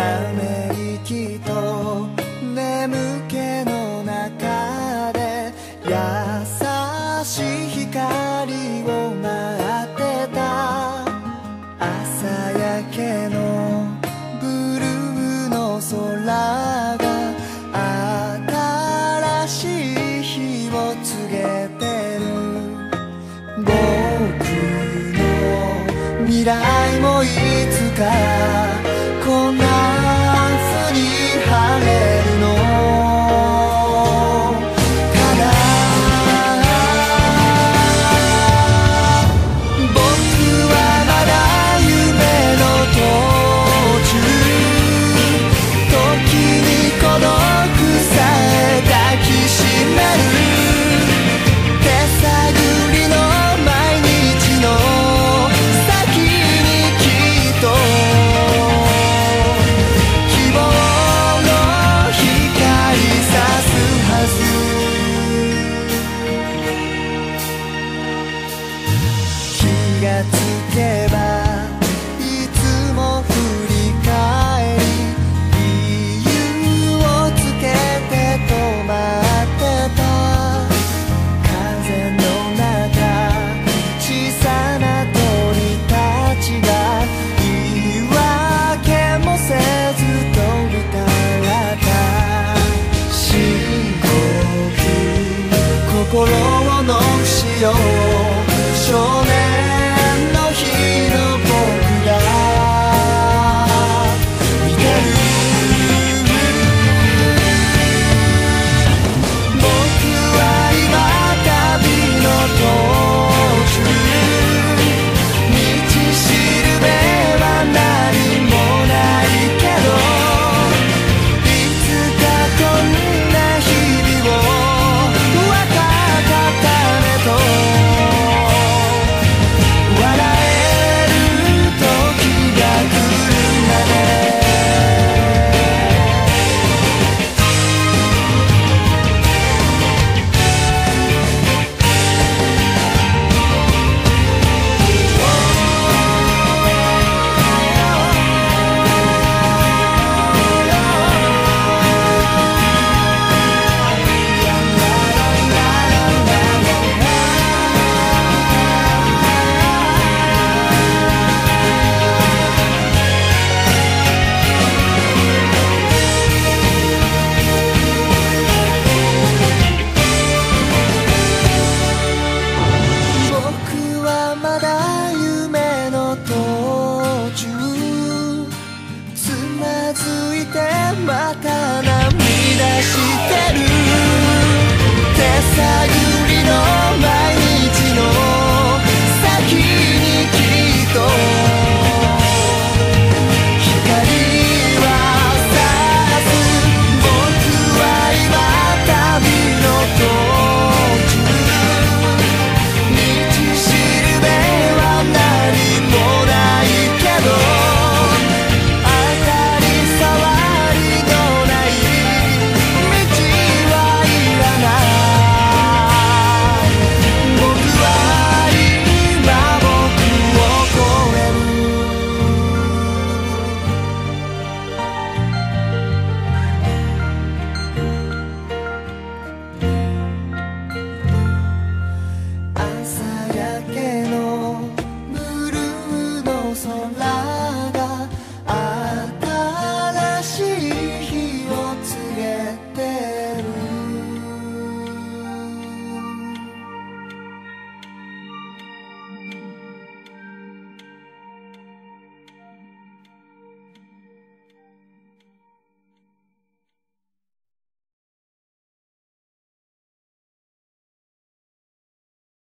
ため息と眠気の中で優しい光を待ってた。朝焼けのブルーの空が新しい日を告げてる。僕の未来もいつかつけばいつも振り返り理由をつけて止まってた。風の中小さな鳥たちが言い訳もせず飛びたらった。深心をの不しよ少年 so loud.